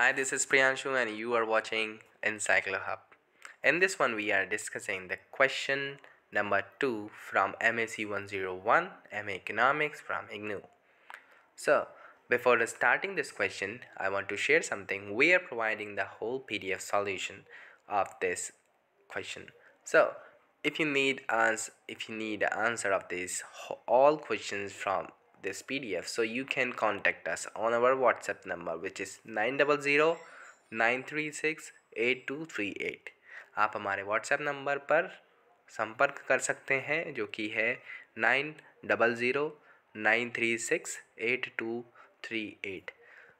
Hi, this is Priyanshu and you are watching Encyclo Hub. In this one, we are discussing the question number 2 from MAC 101, MA Economics from IGNOU. So, before starting this question, I want to share something. We are providing the whole PDF solution of this question. So, if you need ans if you need the answer of these all questions from this pdf so you can contact us on our whatsapp number, which is 9009368238 आप हमारे WhatsApp number पर संपर्क कर सकते हैं, जो कि है nine double zero nine three six eight two three eight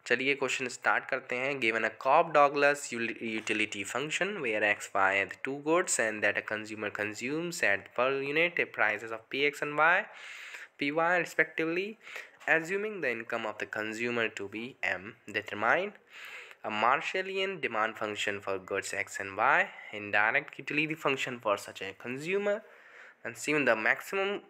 चलिए क्वेश्चन स्टार्ट करते हैं. Given a Cobb Douglas utility function where X Y and two goods and that a consumer consumes at per unit prices of P X and Y py respectively assuming the income of the consumer to be m determine a Marshallian demand function for goods x and y indirect utility function for such a consumer and see the maximum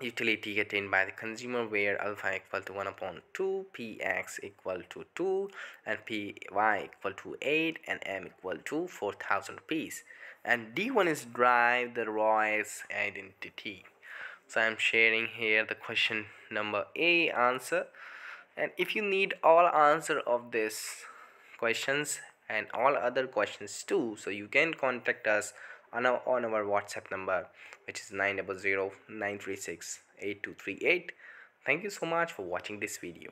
utility attained by the consumer where alpha equal to 1 upon 2 px equal to 2 and py equal to 8 and m equal to 4000 rupees and d1 is drive the Roy's identity so i'm sharing here the question number a answer. And if you need all answer of this questions and all other questions too so you can contact us on our, on our whatsapp number which is 900 936 8238 thank you so much for watching this video